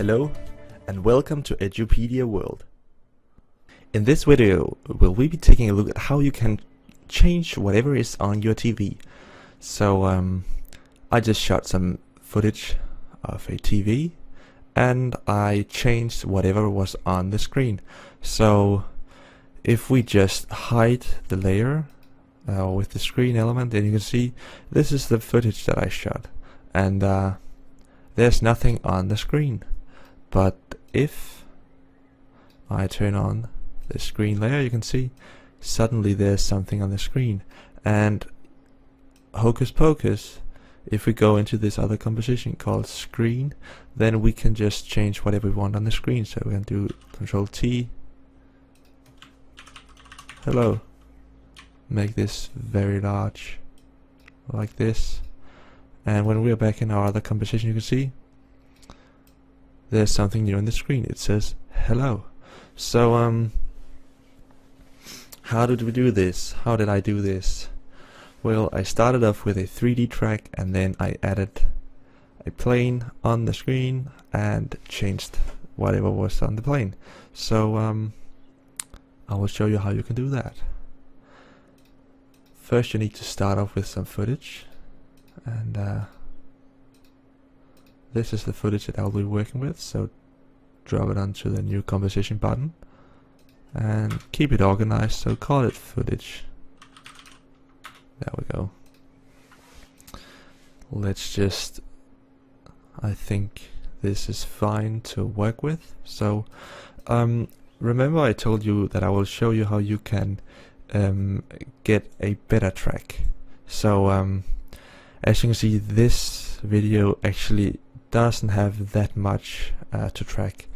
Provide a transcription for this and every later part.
Hello and welcome to Edupedia World. In this video will we'll be taking a look at how you can change whatever is on your TV. So um, I just shot some footage of a TV and I changed whatever was on the screen. So if we just hide the layer uh, with the screen element then you can see this is the footage that I shot and uh, there's nothing on the screen but if I turn on the screen layer you can see suddenly there's something on the screen. And hocus pocus if we go into this other composition called screen then we can just change whatever we want on the screen. So we can do control T. Hello. Make this very large like this. And when we are back in our other composition you can see there's something new on the screen. It says hello. So um how did we do this? How did I do this? Well, I started off with a 3D track and then I added a plane on the screen and changed whatever was on the plane. So um I will show you how you can do that. First you need to start off with some footage and uh, this is the footage that I'll be working with, so drop it onto the new composition button and keep it organized, so call it footage. There we go. Let's just, I think this is fine to work with. So um, remember I told you that I will show you how you can um, get a better track. So um, as you can see this video actually doesn't have that much uh, to track.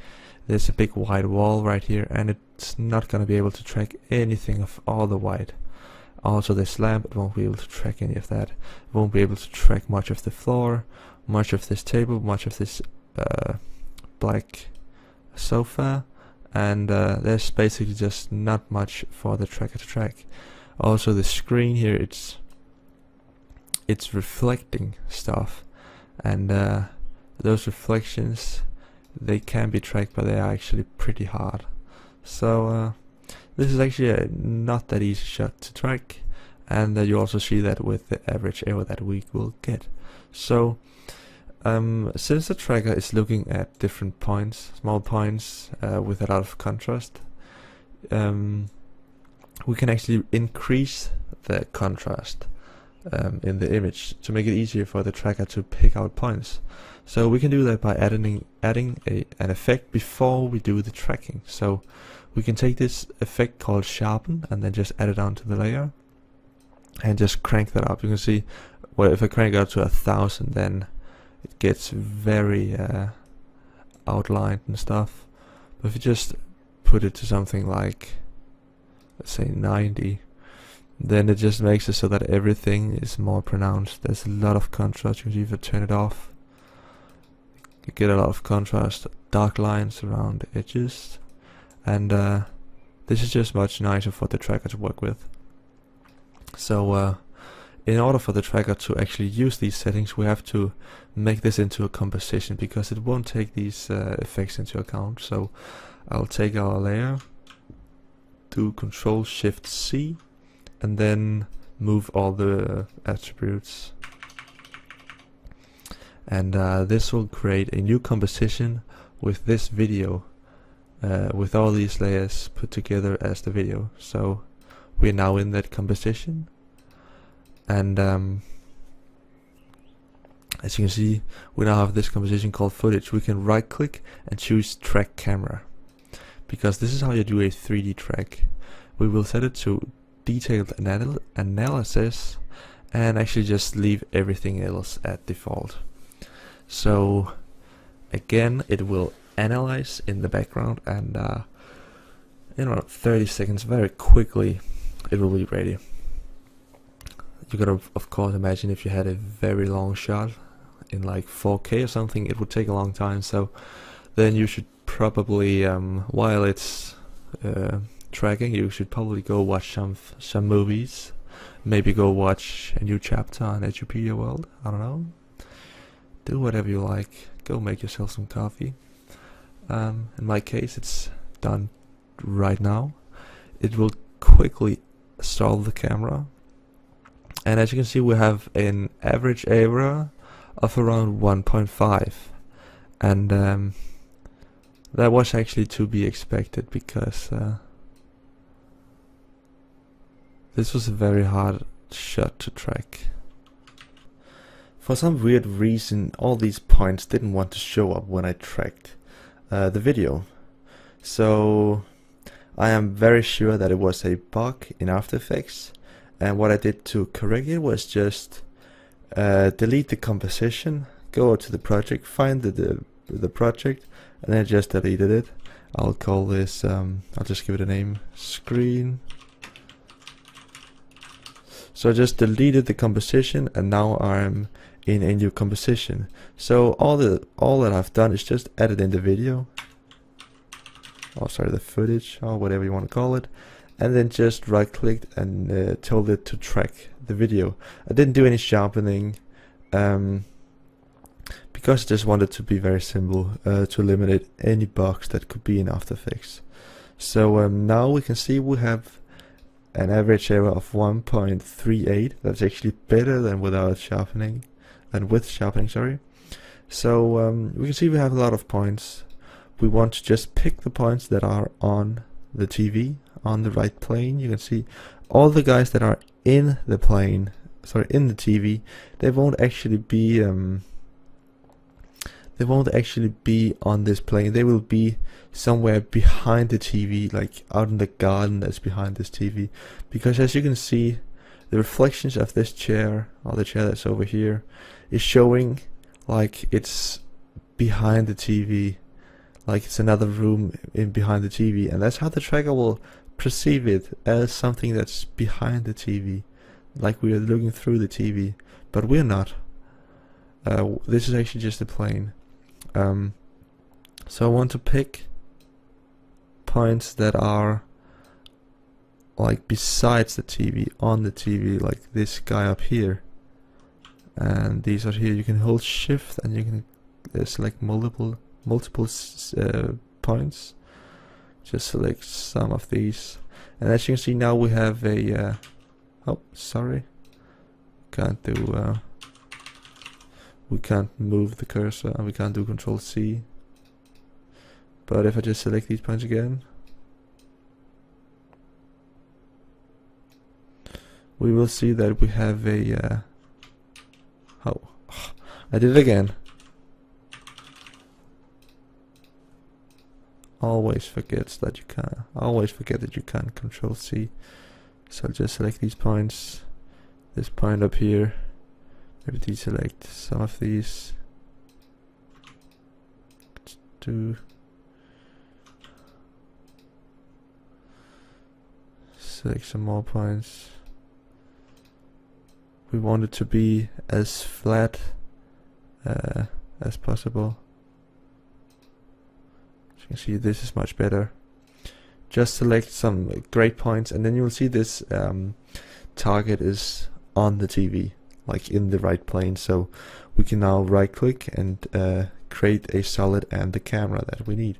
There's a big white wall right here and it's not going to be able to track anything of all the white. Also this lamp, it won't be able to track any of that. It won't be able to track much of the floor, much of this table, much of this uh, black sofa and uh, there's basically just not much for the tracker to track. Also the screen here, it's it's reflecting stuff and uh, those reflections they can be tracked but they are actually pretty hard. So uh, this is actually a not that easy shot to track and uh, you also see that with the average error that we will get. So um, since the tracker is looking at different points small points uh, with a lot of contrast um, we can actually increase the contrast um, in the image to make it easier for the tracker to pick out points so we can do that by adding adding a, an effect before we do the tracking. So we can take this effect called sharpen and then just add it onto the layer and just crank that up. You can see well if I crank it up to a thousand then it gets very uh, outlined and stuff. But if you just put it to something like let's say 90 then it just makes it so that everything is more pronounced. There's a lot of contrast, you can even turn it off you get a lot of contrast, dark lines around the edges, and uh, this is just much nicer for the tracker to work with. So uh, in order for the tracker to actually use these settings we have to make this into a composition because it won't take these uh, effects into account. So I'll take our layer, do Control Shift C, and then move all the attributes and uh, this will create a new composition with this video uh, with all these layers put together as the video. So we're now in that composition and um, as you can see we now have this composition called footage. We can right click and choose track camera. Because this is how you do a 3D track. We will set it to detailed anal analysis and actually just leave everything else at default so again, it will analyze in the background and uh, in around 30 seconds, very quickly, it will be ready. You gotta, of course, imagine if you had a very long shot in like 4K or something, it would take a long time. So then you should probably, um, while it's uh, tracking, you should probably go watch some some movies. Maybe go watch a new chapter on Edupedia World. I don't know do whatever you like. Go make yourself some coffee. Um, in my case, it's done right now. It will quickly stall the camera. And as you can see, we have an average error of around 1.5. And um, that was actually to be expected because uh, this was a very hard shot to track. For some weird reason, all these points didn't want to show up when I tracked uh, the video. So I am very sure that it was a bug in After Effects and what I did to correct it was just uh, delete the composition, go to the project, find the, the, the project and then just deleted it. I'll call this, um, I'll just give it a name, screen so I just deleted the composition and now I'm in a new composition. So all the all that I've done is just added in the video. Oh sorry, the footage or whatever you want to call it. And then just right clicked and uh, told it to track the video. I didn't do any sharpening um, because I just wanted to be very simple uh, to eliminate any bugs that could be in After Effects. So um, now we can see we have an average error of 1.38. That's actually better than without sharpening, than with sharpening, sorry. So um, we can see we have a lot of points. We want to just pick the points that are on the TV, on the right plane. You can see all the guys that are in the plane, sorry, in the TV, they won't actually be um, they won't actually be on this plane. They will be somewhere behind the TV, like out in the garden that's behind this TV. Because as you can see, the reflections of this chair, or the chair that's over here, is showing like it's behind the TV, like it's another room in behind the TV, and that's how the tracker will perceive it as something that's behind the TV, like we are looking through the TV, but we're not. Uh, this is actually just a plane. Um, so I want to pick points that are like besides the TV, on the TV, like this guy up here. And these are here. You can hold shift and you can uh, select multiple multiple uh, points. Just select some of these. And as you can see now we have a uh, oh sorry can't do uh, we can't move the cursor and we can't do control C but if I just select these points again we will see that we have a uh, oh I did it again. Always forgets that you can always forget that you can't control C. So I'll just select these points. This point up here. Maybe deselect some of these. Do select some more points we want it to be as flat uh, as possible. As you can see this is much better. Just select some great points and then you'll see this um, target is on the TV like in the right plane. So we can now right click and uh, create a solid and the camera that we need.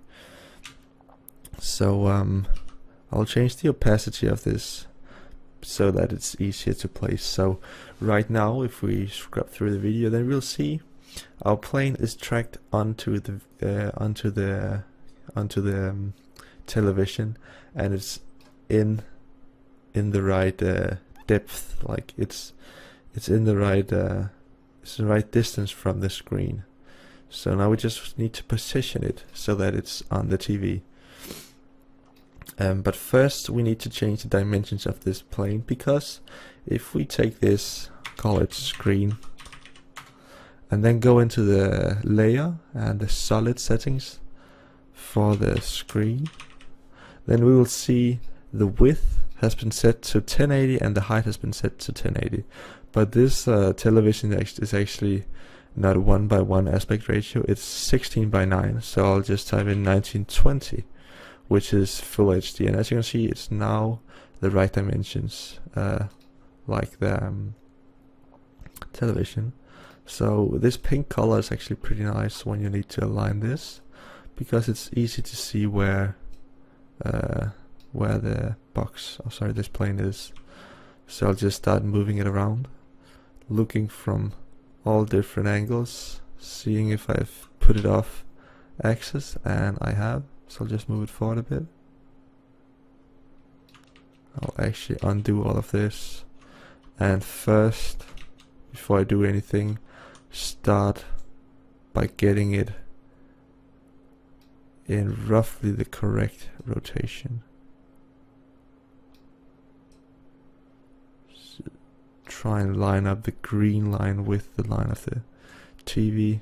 So um, I'll change the opacity of this so that it's easier to place so right now if we scrub through the video then we'll see our plane is tracked onto the uh, onto the onto the um, television and it's in in the right uh, depth like it's it's in the right uh, it's the right distance from the screen. So now we just need to position it so that it's on the TV. Um, but first we need to change the dimensions of this plane because if we take this, call it screen, and then go into the layer and the solid settings for the screen, then we will see the width has been set to 1080 and the height has been set to 1080. But this uh, television is actually not 1 by 1 aspect ratio, it's 16 by 9. So I'll just type in 1920, which is full HD. And as you can see, it's now the right dimensions, uh, like the um, television. So this pink color is actually pretty nice when you need to align this. because it's easy to see where uh, where the box, oh sorry, this plane is. So I'll just start moving it around, looking from all different angles, seeing if I've put it off axis, and I have. So I'll just move it forward a bit. I'll actually undo all of this, and first, before I do anything, start by getting it in roughly the correct rotation. So try and line up the green line with the line of the TV.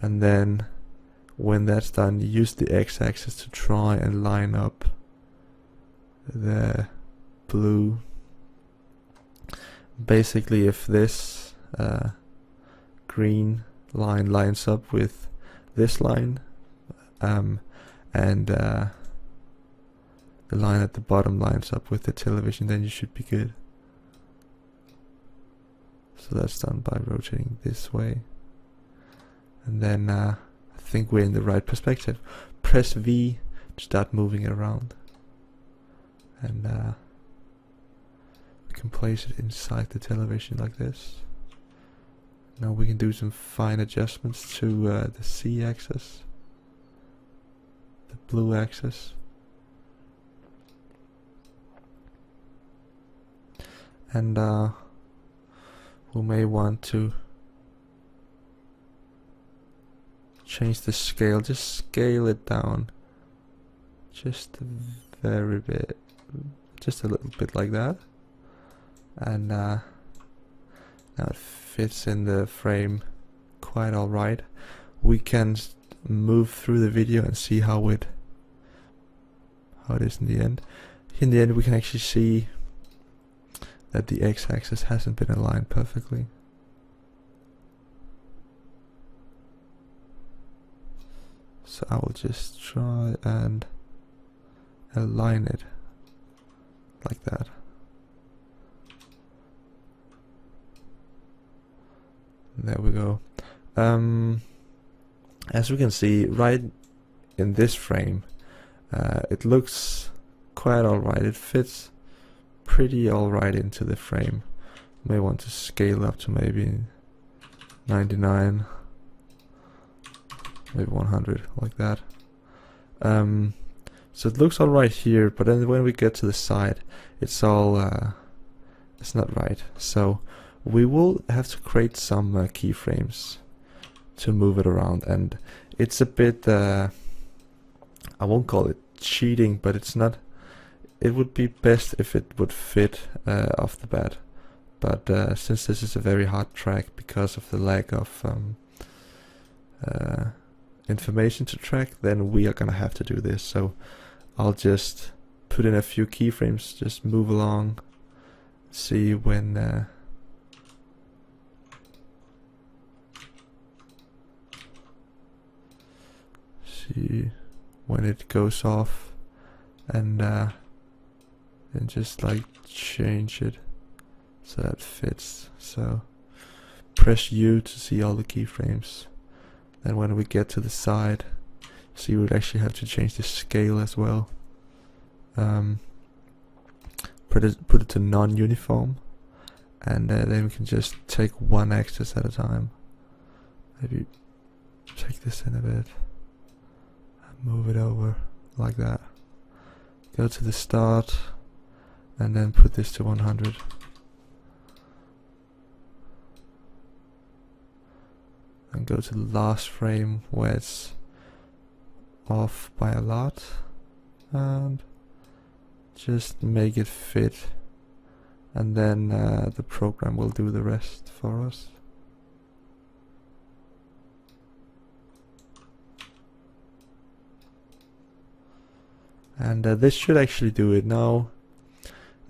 And then when that's done, use the x-axis to try and line up the blue. Basically, if this uh, green line lines up with this line um, and uh, the line at the bottom lines up with the television then you should be good so that's done by rotating this way and then uh, think we're in the right perspective. Press V to start moving it around. And uh, we can place it inside the television like this. Now we can do some fine adjustments to uh, the Z axis, the blue axis. And uh, we may want to change the scale, just scale it down just a very bit, just a little bit like that. And uh, now it fits in the frame quite alright. We can move through the video and see how it how it is in the end. In the end we can actually see that the x-axis hasn't been aligned perfectly. So I will just try and align it like that. There we go. Um, as we can see, right in this frame, uh, it looks quite alright. It fits pretty alright into the frame. May want to scale up to maybe 99, maybe 100, like that. Um, so it looks alright here, but then when we get to the side, it's all, uh, it's not right. So we will have to create some uh, keyframes to move it around and it's a bit uh, I won't call it cheating but it's not it would be best if it would fit uh, off the bat but uh, since this is a very hard track because of the lack of um, uh, information to track then we are gonna have to do this. So I'll just put in a few keyframes just move along see when uh, see when it goes off and uh, then just like change it so that fits. So press U to see all the keyframes then when we get to the side so you would actually have to change the scale as well. Um, put it put it to non-uniform. And uh, then we can just take one axis at a time. Maybe take this in a bit. And move it over like that. Go to the start and then put this to 100 and go to the last frame where it's off by a lot. And just make it fit. And then uh, the program will do the rest for us. And uh, this should actually do it now.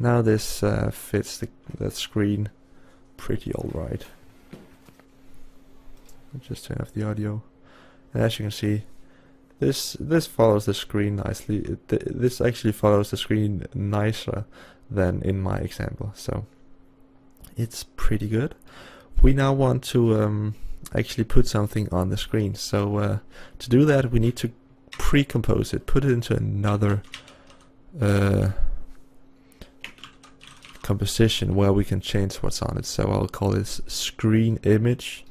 Now this uh, fits the that screen pretty alright just turn off the audio. And as you can see this this follows the screen nicely. It, th this actually follows the screen nicer than in my example. So it's pretty good. We now want to um, actually put something on the screen. So uh, to do that, we need to pre-compose it, put it into another uh, composition where we can change what's on it. So I'll call this screen image,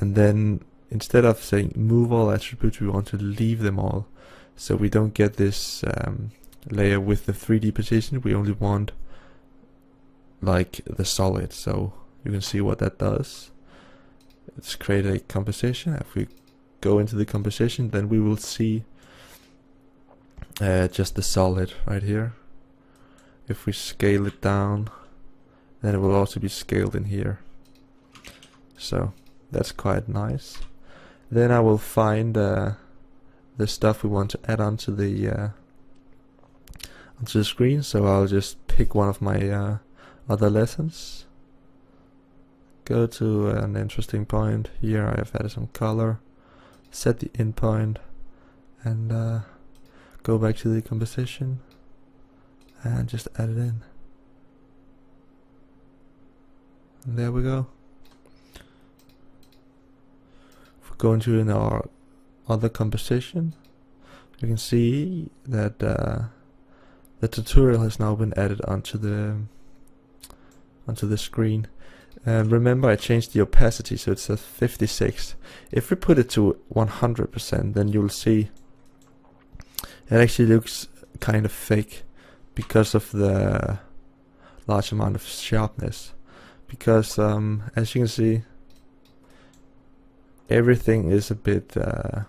and then instead of saying move all attributes, we want to leave them all, so we don't get this um, layer with the 3D position. We only want like the solid. So you can see what that does. Let's create a composition. If we go into the composition, then we will see uh, just the solid right here. If we scale it down, then it will also be scaled in here. So that's quite nice. Then I will find uh, the stuff we want to add onto the uh, onto the screen. So I'll just pick one of my uh, other lessons. Go to an interesting point. Here I have added some color. Set the in point and uh, go back to the composition and just add it in. There we go. If we go into in our other composition, you can see that uh, the tutorial has now been added onto the onto the screen. And remember I changed the opacity so it's at 56. If we put it to 100% then you'll see it actually looks kind of fake because of the large amount of sharpness. Because um, as you can see, everything is a bit uh,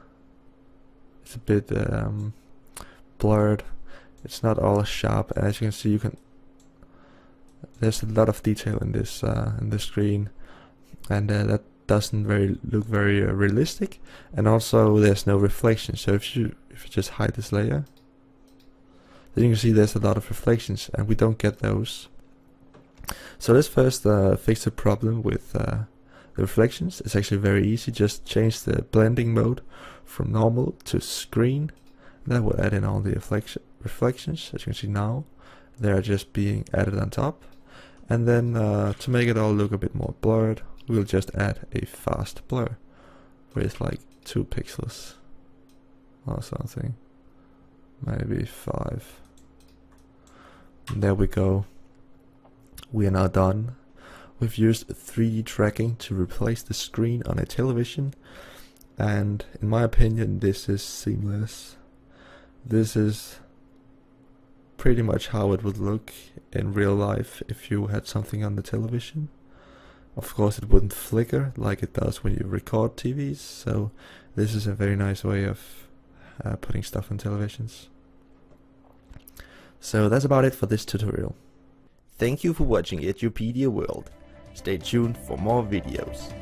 it's a bit um, blurred. It's not all sharp. And as you can see, you can there's a lot of detail in this uh, in the screen, and uh, that doesn't very look very uh, realistic. And also, there's no reflection. So if you if you just hide this layer, then you can see there's a lot of reflections and we don't get those. So let's first uh, fix the problem with uh, the reflections. It's actually very easy, just change the blending mode from normal to screen. That will add in all the reflection reflections, as you can see now. They are just being added on top. And then uh, to make it all look a bit more blurred, we'll just add a fast blur with like 2 pixels or something. Maybe 5. And there we go. We are now done. We've used 3D tracking to replace the screen on a television and in my opinion this is seamless. This is pretty much how it would look in real life if you had something on the television. Of course it wouldn't flicker like it does when you record TVs, so this is a very nice way of uh, putting stuff on televisions. So that's about it for this tutorial. Thank you for watching Edupedia World. Stay tuned for more videos.